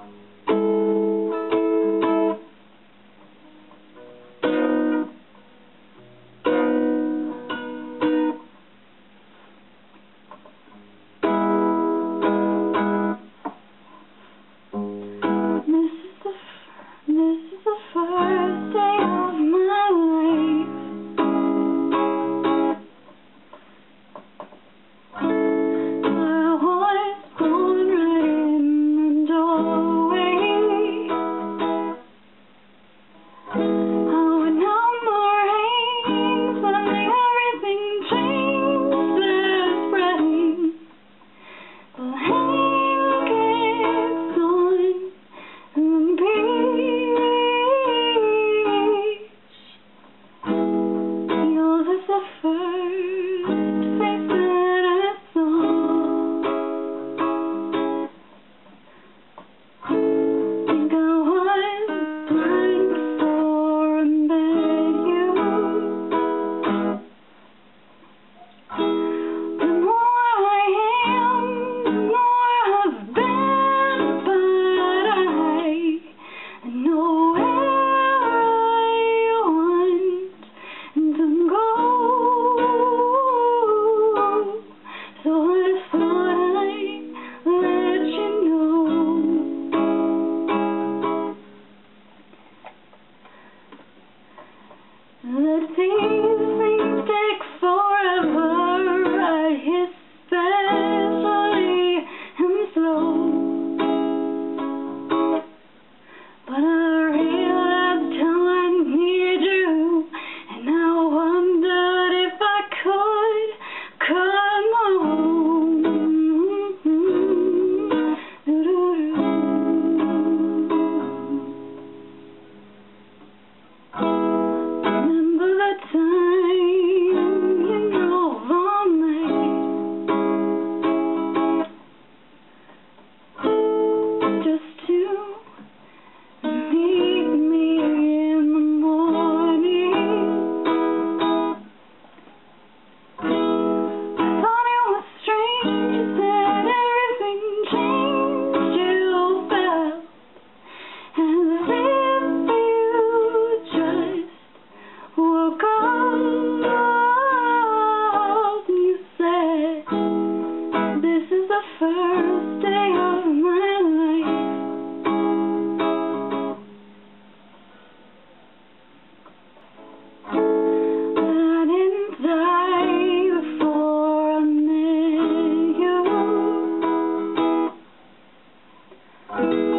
Thank you. The things thank you